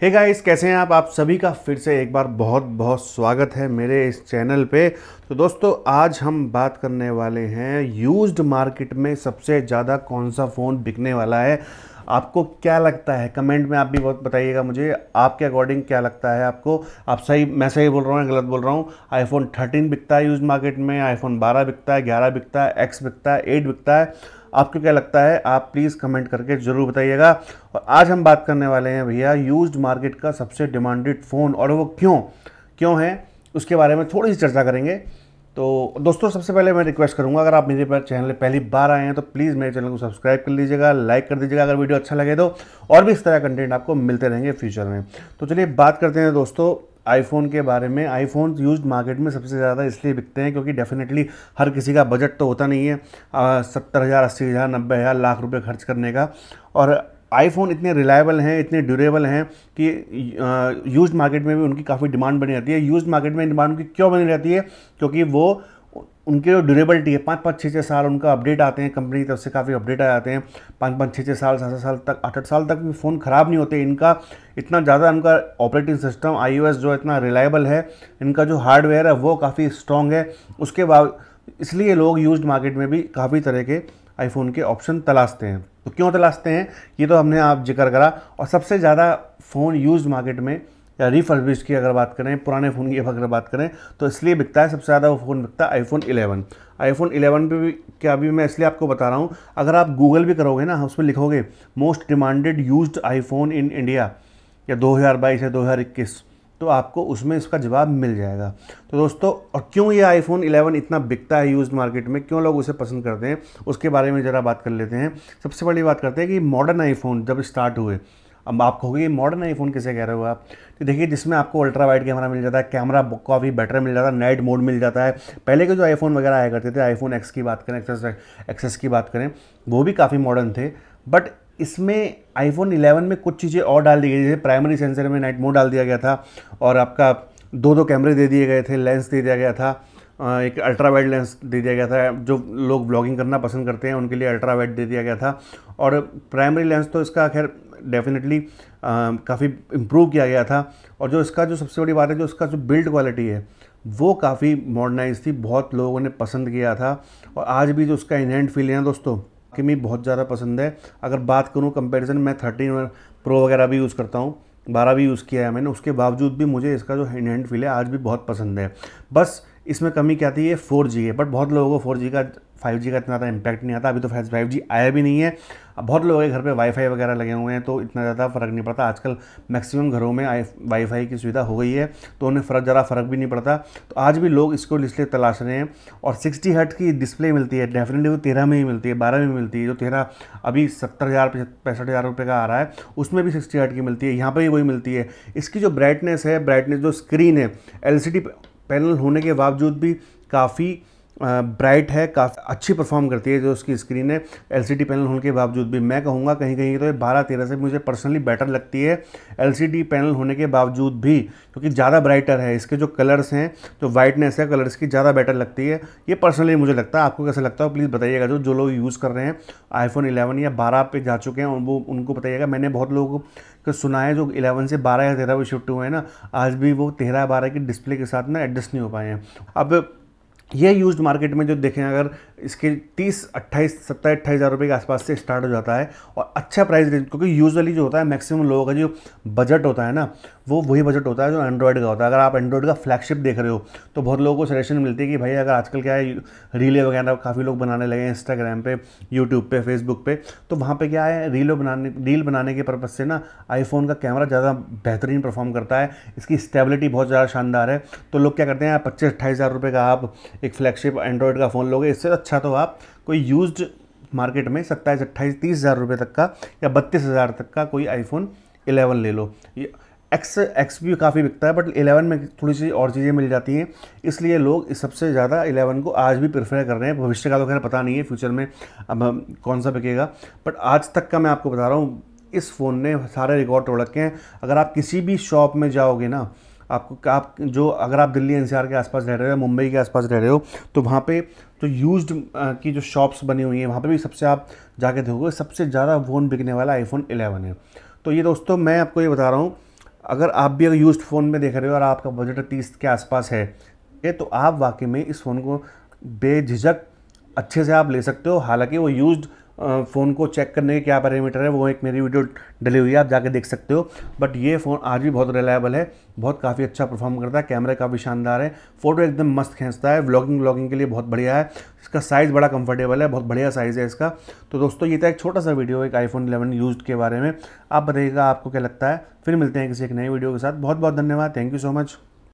Hey guys कैसे हैं आप? आप सभी का फिर से एक बार बहुत बहुत स्वागत है मेरे इस चैनल पे। तो दोस्तों, आज हम बात करने वाले हैं यूज्ड मार्केट में सबसे ज़्यादा कौन सा फ़ोन बिकने वाला है? आपको क्या लगता है? कमेंट में आप भी बहुत बताइएगा मुझे। आपके अकॉर्डिंग क्या लगता है आपको? आप सही, मैं सही बोल रहा हूँ गलत बोल रहा हूँ? आईफोन 13 बिकता है यूज़ मार्केट में आईफोन 12 बिकता है 11 बिकता है एक्स बिकता है 8 बिकता है। आपको क्या लगता है? आप प्लीज़ कमेंट करके ज़रूर बताइएगा। और आज हम बात करने वाले हैं भैया यूज्ड मार्केट का सबसे डिमांडेड फ़ोन और वो क्यों? क्यों है? उसके बारे में थोड़ी सी चर्चा करेंगे। तो दोस्तों, सबसे पहले मैं रिक्वेस्ट करूँगा, अगर आप मेरे पर चैनल पहली बार आए हैं तो प्लीज़ मेरे चैनल को सब्सक्राइब कर लीजिएगा लाइक कर दीजिएगा अगर वीडियो अच्छा लगे तो। और भी इस तरह कंटेंट आपको मिलते रहेंगे फ्यूचर में। तो चलिए बात करते हैं दोस्तों। आईफोन के बारे में आईफोन यूज़ मार्केट में सबसे ज़्यादा इसलिए बिकते हैं क्योंकि डेफिनेटली हर किसी का बजट तो होता नहीं है सत्तर हज़ार, अस्सी हज़ार, नब्बे हज़ार, लाख रुपए खर्च करने का। और आईफोन इतने रिलायबल हैं, इतने ड्यूरेबल हैं कि यूज़ मार्केट में भी उनकी काफ़ी डिमांड बनी रहती है। यूज़ मार्केट में डिमांड उनकी क्यों बनी रहती है? क्योंकि वो उनके जो ड्यूरेबिलिटी है, पाँच पाँच छः छः साल उनका अपडेट आते हैं कंपनी की तरफ़ से, काफ़ी अपडेट आ जाते हैं। पाँच पाँच छः छः साल, सात साल तक, आठ आठ साल तक भी फ़ोन ख़राब नहीं होते। इनका इतना ज़्यादा उनका ऑपरेटिंग सिस्टम आईओएस जो इतना रिलायबल है, इनका जो हार्डवेयर है, वो काफ़ी स्ट्रॉन्ग है। उसके बाद इसलिए लोग यूज़ मार्केट में भी काफ़ी तरह के आईफोन के ऑप्शन तलाशते हैं। तो क्यों तलाशते हैं? ये तो हमने आप ज़िक्र करा। और सबसे ज़्यादा फ़ोन यूज़ मार्केट में या रिफर्बिश की अगर बात करें, पुराने फ़ोन की अगर बात करें तो इसलिए बिकता है, सबसे ज़्यादा वो फ़ोन बिकता है आईफोन 11 आईफोन 11 पे भी क्या अभी मैं इसलिए आपको बता रहा हूँ, अगर आप गूगल भी करोगे ना, उसमें लिखोगे most demanded used iPhone in India या 2022 या 2021 तो आपको उसमें इसका जवाब मिल जाएगा। तो दोस्तों, और क्यों ये आईफोन 11 इतना बिकता है यूज़ मार्केट में? क्यों लोग उसे पसंद करते हैं? उसके बारे में ज़रा बात कर लेते हैं। सबसे बड़ी बात करते हैं कि मॉडर्न आईफोन जब स्टार्ट हुए अब आप कहोगे मॉडर्न आईफोन किसे कह रहे हो आप? तो देखिए, जिसमें आपको अल्ट्रा वाइड कैमरा मिल जाता है कैमरा काफ़ी बेटर मिल जाता है नाइट मोड मिल जाता है। पहले के जो आईफोन वगैरह आया करते थे आईफोन एक्स की बात करें एक्सेस एक्सेस की बात करें, वो भी काफ़ी मॉडर्न थे। बट इसमें आईफोन 11 में कुछ चीज़ें और डाल दी गई, जैसे प्राइमरी सेंसर में नाइट मोड डाल दिया गया था, और आपका दो दो कैमरे दे दिए गए थे लेंस दे दिया गया था एक अल्ट्रा वाइड लेंस दे दिया गया था, जो लोग ब्लॉगिंग करना पसंद करते हैं, उनके लिए अल्ट्रा वाइड दे दिया गया था। और प्राइमरी लेंस तो इसका खैर डेफिनेटली काफ़ी इम्प्रूव किया गया था। और जो इसका जो सबसे बड़ी बात है, जो इसका जो बिल्ड क्वालिटी है, वो काफ़ी मॉडर्नाइज थी, बहुत लोगों ने पसंद किया था। और आज भी जो उसका इनहेंड फील है दोस्तों, कि मैं बहुत ज़्यादा पसंद है। अगर बात करूँ कंपैरिजन मैं थर्टीन प्रो वगैरह भी यूज़ करता हूँ, बारह भी यूज़ किया है मैंने, उसके बावजूद भी मुझे इसका जो हैंड फील है, आज भी बहुत पसंद है। बस इसमें कमी क्या थी, ये फोर जी है बट बहुत लोगों को फोर जी का फाइव जी का इतना ज़्यादा इम्पैक्ट नहीं आता, अभी तो फाइव जी आया भी नहीं है। बहुत लोगों के घर पे वाईफाई वगैरह लगे हुए हैं तो इतना ज़्यादा फ़र्क नहीं पड़ता। आजकल मैक्सिमम घरों में वाईफाई की सुविधा हो गई है तो उन्हें फ़र्क, ज़रा फ़र्क भी नहीं पड़ता। तो आज भी लोग इसको इसलिए तलाश रहे हैं और सिक्सटी हर्ट की डिस्प्ले मिलती है डेफिनेटली वो तेरह में ही मिलती है, बारह में मिलती है। जो तेरह, अभी सत्तर हज़ार पैंसठ हज़ार रुपये का आ रहा है, उसमें भी सिक्सटी हर्ट की मिलती है, यहाँ पर भी वही मिलती है। इसकी जो ब्राइटनेस है ब्राइटनेस जो स्क्रीन है एल पैनल होने के बावजूद भी काफ़ी ब्राइट है, काफ़ी अच्छी परफॉर्म करती है जो उसकी स्क्रीन है। एलसीडी पैनल होने के बावजूद भी मैं कहूँगा कहीं कहीं तो ये बारह तेरह से मुझे पर्सनली बेटर लगती है। एलसीडी पैनल होने के बावजूद भी, क्योंकि ज़्यादा ब्राइटर है, इसके जो कलर्स हैं, जो वाइटनेस है कलर्स की ज़्यादा बेटर लगती है। ये पर्सनली मुझे लगता है, आपको कैसा लगता है प्लीज़ बताइएगा। जो जो लोग यूज़ कर रहे हैं आईफोन इलेवन या बारह पे जा चुके हैं वो उनको बताइएगा। मैंने बहुत लोगों को सुना है जो इलेवन से बारह या तेरह पे शिफ्ट हुए हैं ना, आज भी वो तेरह बारह की डिस्प्ले के साथ ना एडजस्ट नहीं हो पाए हैं। अब ये यूज्ड मार्केट में जो देखें अगर इसके 30 28 सत्ताईस, अट्ठाईस हज़ार रुपये के आसपास से स्टार्ट हो जाता है और अच्छा प्राइस रेंज क्योंकि यूजुअली जो होता है मैक्सिमम लोगों का जो बजट होता है ना, वो वही बजट होता है जो एंड्रॉयड का होता है। अगर आप एंड्रॉयड का फ्लैगशिप देख रहे हो तो बहुत लोगों को सजेशन मिलती है कि भाई अगर आजकल क्या है रीले वगैरह काफ़ी लोग बनाने लगे हैं इंस्टाग्राम पे यूट्यूब पे फेसबुक पे। तो वहाँ पे क्या है रीलो बनाने रील बनाने के पर्पज़ से ना आईफोन का कैमरा ज़्यादा बेहतरीन परफॉर्म करता है। इसकी स्टेबिलिटी बहुत ज़्यादा शानदार है। तो लोग क्या करते हैं पच्चीस, अट्ठाईस हज़ार रुपये का आप एक फ्लैगशिप एंड्रॉयड का फ़ोन लोगे, इससे अच्छा तो आप कोई यूज्ड मार्केट में सत्ताईस, अट्ठाईस, तीस हज़ार रुपये तक का या बत्तीस हज़ार तक का कोई आईफोन 11 ले लो। एक्स एक्स भी काफ़ी बिकता है बट 11 में थोड़ी सी और चीज़ें मिल जाती हैं। इसलिए लोग इस सबसे ज़्यादा 11 को आज भी प्रेफर कर रहे हैं। भविष्य का तो खैर पता नहीं है फ्यूचर में अब कौन सा बिकेगा। बट आज तक का मैं आपको बता रहा हूँ, इस फ़ोन ने सारे रिकॉर्ड तोड़ रखे हैं। अगर आप किसी भी शॉप में जाओगे ना आपको आप जो अगर आप दिल्ली एनसीआर के आसपास रह रहे हो या मुंबई के आसपास रह रहे हो तो वहाँ पे जो यूज्ड की जो शॉप्स बनी हुई हैं, वहाँ पे भी सबसे आप जाके देखोगे, सबसे ज़्यादा फ़ोन बिकने वाला आईफोन 11 है। तो ये दोस्तों, मैं आपको ये बता रहा हूँ, अगर आप भी अगर यूज़ फ़ोन में देख रहे हो और आपका बजट तीस के आसपास है, ये तो आप वाकई में इस फ़ोन को बेझिझक अच्छे से आप ले सकते हो। हालाँकि वो यूज्ड फ़ोन को चेक करने के क्या पैरामीटर है, वो एक मेरी वीडियो डली हुई है, आप जाके देख सकते हो। बट ये फ़ोन आज भी बहुत रिलायबल है, बहुत काफ़ी अच्छा परफॉर्म करता है कैमरा काफ़ी शानदार है फ़ोटो एकदम मस्त खींचता है व्लॉगिंग व्लॉगिंग के लिए बहुत बढ़िया है। इसका साइज़ बड़ा कंफर्टेबल है, बहुत बढ़िया साइज़ है इसका। तो दोस्तों, ये था एक छोटा सा वीडियो एक आईफोन इलेवन यूज़ के बारे में। आप बताइएगा, आपको क्या लगता है? फिर मिलते हैं किसी एक नई वीडियो के साथ। बहुत बहुत धन्यवाद। Thank you so much